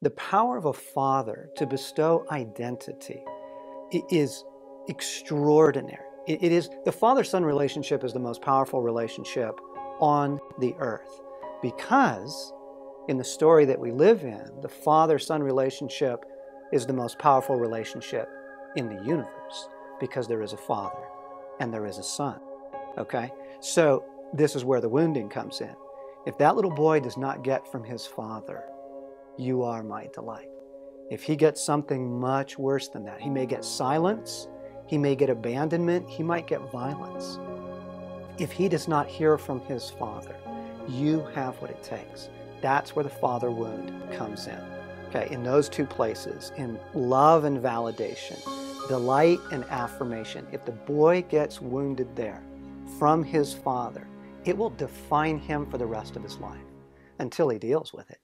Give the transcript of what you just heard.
The power of a father to bestow identity is extraordinary. It is the father-son relationship is the most powerful relationship on the earth because in the story that we live in, the father-son relationship is the most powerful relationship in the universe because there is a father and there is a son. Okay? So this is where the wounding comes in. If that little boy does not get from his father, you are my delight. If he gets something much worse than that, he may get silence, he may get abandonment, he might get violence. If he does not hear from his father, you have what it takes. That's where the father wound comes in. Okay, in those two places, in love and validation, delight and affirmation, if the boy gets wounded there from his father, it will define him for the rest of his life until he deals with it.